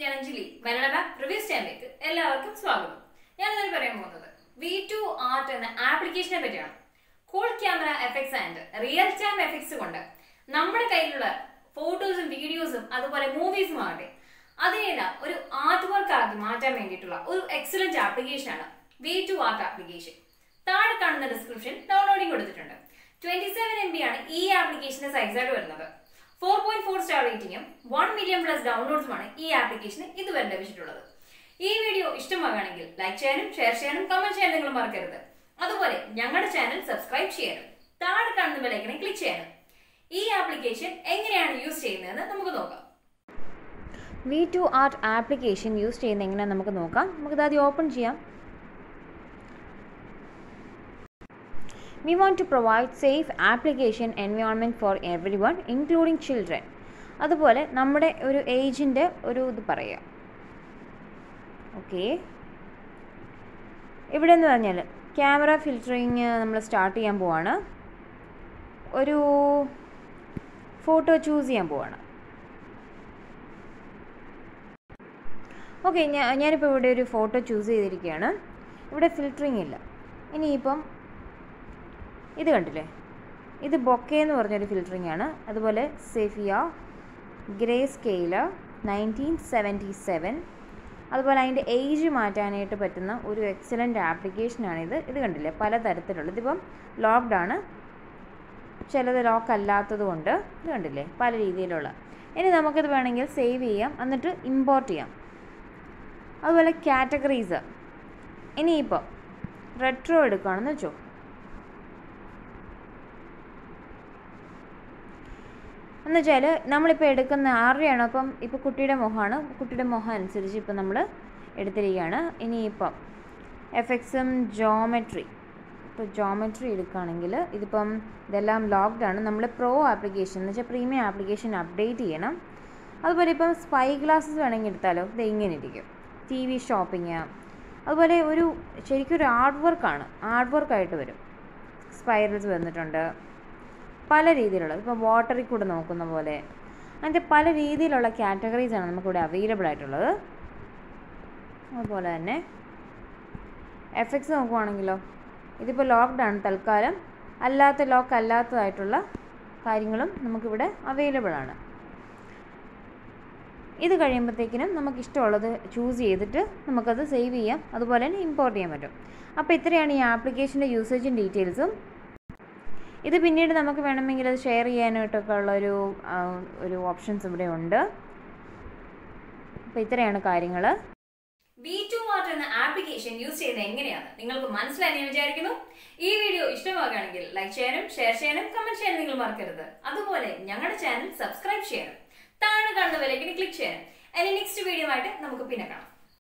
ഞാൻ അഞ്ജലി മലയാള റിവ്യൂസ് ചാനലിലേക്ക് എല്ലാവർക്കും സ്വാഗതം. ഞാൻ ഇന്നലെ പറയാൻ പോകുന്നത് വി ടു ആർട്ട് എന്ന ആപ്ലിക്കേഷനെ പറ്റിയാണ്. Cool camera effects and real time effects കൊണ്ട് നമ്മുടെ കയ്യിലുള്ള ഫോട്ടോസും വീഡിയോസും അതുപോലെ മൂവീസും ആകട്ടെ അതിനെല്ലാം ഒരു ആർട്ട് വർക്ക് ആക്കി മാറ്റാൻ വേണ്ടിയിട്ടുള്ള ഒരു എക്സലന്റ് ആപ്ലിക്കേഷൻ ആണ് വി ടു ആർട്ട് ആപ്ലിക്കേഷൻ. താഴെ കാണുന്ന ഡിസ്ക്രിപ്ഷൻ ഡൗൺലോഡിംഗ് കൊടുത്തിട്ടുണ്ട്. ട്വന്റി സെവൻ എം ബി ആണ് ഈ ആപ്ലിക്കേഷന്റെ സൈസായിട്ട് വരുന്നത്. ഫോർ പോയിന്റ് ഫോർ സ്റ്റാർ റേറ്റിംഗും വൺ മില്യൺ പ്ലസ് ഡൗൺലോഡ്സുമാണ് ഈ ആപ്ലിക്കേഷന് ഇതുവരെ ലഭിച്ചിട്ടുള്ളത്. ഈ വീഡിയോ ഇഷ്ടമാകുകയാണെങ്കിൽ ലൈക്ക് ചെയ്യാനും ഷെയർ ചെയ്യാനും കമന്റ് ചെയ്യാൻ നിങ്ങൾ മറക്കരുത്. അതുപോലെ ഞങ്ങളുടെ ചാനൽ സബ്സ്ക്രൈബ് ചെയ്യാനും താഴെ കാണുന്ന ബെലൈക്കനെ ക്ലിക്ക് ചെയ്യാനും ഈ ആപ്ലിക്കേഷൻ എങ്ങനെയാണ് യൂസ് ചെയ്യുന്നതെന്ന് നമുക്ക് നോക്കാം. V two art application use ചെയ്യുന്ന എങ്ങനെയാണെന്ന് നമുക്ക് നോക്കാം. നമുക്കിത് ആദ്യം ഓപ്പൺ ചെയ്യാം. Want to provide safe application environment for everyone including children അതുപോലെ നമ്മുടെ ഒരു ഏജിന്റെ ഒരു ഇത് പറയുക ഓക്കെ ഇവിടെ എന്ന് പറഞ്ഞാൽ ക്യാമറ ഫിൽറ്ററിങ് നമ്മൾ സ്റ്റാർട്ട് ചെയ്യാൻ പോവാണ്. ഒരു ഫോട്ടോ ചൂസ് ചെയ്യാൻ പോവാണ്. ഓക്കെ ഞാൻ ഞാനിപ്പോൾ ഇവിടെ ഒരു ഫോട്ടോ ചൂസ് ചെയ്തിരിക്കുകയാണ് ഇവിടെ ഫിൽറ്ററിങ് ഇല്ല. ഇനിയിപ്പം ഇത് കണ്ടില്ലേ? ഇത് ബൊക്കെ എന്ന് പറഞ്ഞൊരു ഫിൽറ്ററിംഗ് ആണ്. അതുപോലെ sepia greyscale nineteen seventy seven അതുപോലെ അതിന്റെ ഏജ് മാറ്റാനായിട്ട് പറ്റുന്ന ഒരു എക്സലന്റ് ആപ്ലിക്കേഷനാണിത് ഇത്. കണ്ടില്ലേ? പല തരത്തിലുള്ള ഇതിപ്പം ലോക്ക്ഡ് ആണ്. ചിലത് ലോക്ക് അല്ലാത്തത് കൊണ്ട് ഇത് കണ്ടില്ലേ? പല രീതിയിലുള്ള. ഇനി നമുക്കിത് വേണമെങ്കിൽ സേവ് ചെയ്യാം. എന്നിട്ട് ഇമ്പോർട്ട് ചെയ്യാം. അതുപോലെ കാറ്റഗറീസ് ഇനിയിപ്പോൾ റെട്രോ എടുക്കുകയാണെന്ന് വെച്ചോ. എന്ന് വെച്ചാൽ നമ്മളിപ്പോൾ എടുക്കുന്ന ആരുടെയാണോ അപ്പം ഇപ്പോൾ കുട്ടിയുടെ മുഖമാണ് കുട്ടിയുടെ മുഖം അനുസരിച്ച് ഇപ്പോൾ നമ്മൾ എടുത്തിരിക്കുകയാണ്. ഇനിയിപ്പം എഫക്ട്സും ജോമെട്രി ഇപ്പോൾ ജോമെട്രി എടുക്കുകയാണെങ്കിൽ ഇതിപ്പം ഇതെല്ലാം ലോക്ക്ഡ് ആണ്. നമ്മൾ പ്രോ ആപ്ലിക്കേഷൻ എന്ന് വെച്ചാൽ പ്രീമിയം ആപ്ലിക്കേഷൻ അപ്ഡേറ്റ് ചെയ്യണം. അതുപോലെ ഇപ്പം സ്പൈ ഗ്ലാസ്സസ് വേണമെങ്കിൽ എടുത്താലോ? ഇത് ഇങ്ങനെ ഇരിക്കും. ടി വി ഷോപ്പിങ് അതുപോലെ ഒരു ശരിക്കും ഒരു ആർട്ട് വർക്കാണ് ആർട്ട് വർക്കായിട്ട് വരും. സ്പൈറൽസ് വന്നിട്ടുണ്ട്. പല രീതിയിലുള്ള ഇപ്പോൾ വാട്ടറിൽ കൂടെ നോക്കുന്ന പോലെ അങ്ങനത്തെ പല രീതിയിലുള്ള കാറ്റഗറീസാണ് നമുക്കിവിടെ അവൈലബിൾ ആയിട്ടുള്ളത്. അതുപോലെ തന്നെ എഫക്ട്സ് നോക്കുവാണെങ്കിലോ ഇതിപ്പോൾ ലോക്ക്ഡ് ആണ് തൽക്കാലം. അല്ലാത്ത ലോക്ക് അല്ലാത്തതായിട്ടുള്ള കാര്യങ്ങളും നമുക്കിവിടെ അവൈലബിൾ ആണ്. ഇത് കഴിയുമ്പോഴത്തേക്കിനും നമുക്ക് ഇഷ്ടമുള്ളത് ചൂസ് ചെയ്തിട്ട് നമുക്കത് സേവ് ചെയ്യാം. അതുപോലെ തന്നെ ഇമ്പോർട്ട് ചെയ്യാൻ പറ്റും. അപ്പോൾ ഇത്രയാണ് ഈ ആപ്ലിക്കേഷന്റെ യൂസേജും ഡീറ്റെയിൽസും ഇത് പിന്നീട് നമുക്ക് വേണമെങ്കിൽ അത് ഷെയർ ചെയ്യാനായിട്ടൊക്കെ ഉള്ളൊരു ഒരു ഓപ്ഷൻസ് ഇവിടെ ഉണ്ട്. അപ്പോൾ ഇത്രയാണ് കാര്യങ്ങൾ. ബി ടു വാട്ടർ എന്ന ആപ്ലിക്കേഷൻ യൂസ് ചെയ്യുന്നത് എങ്ങനെയാണ്? നിങ്ങൾക്ക് മനസ്സിലായി ഞാൻ വിചാരിക്കുന്നു. ഈ വീഡിയോ ഇഷ്ടമാകുകയാണെങ്കിൽ ലൈക്ക് ചെയ്യാനും ഷെയർ ചെയ്യാനും കമന്റ് ചെയ്യാനും നിങ്ങൾ മറക്കരുത്. അതുപോലെ ഞങ്ങളുടെ ചാനൽ സബ്സ്ക്രൈബ് ചെയ്യണം താഴെ കാണുന്ന വിലക്കിന് ക്ലിക്ക് ചെയ്യണം അതിന് നെക്സ്റ്റ് വീഡിയോ ആയിട്ട് നമുക്ക് പിന്നെ കാണാം.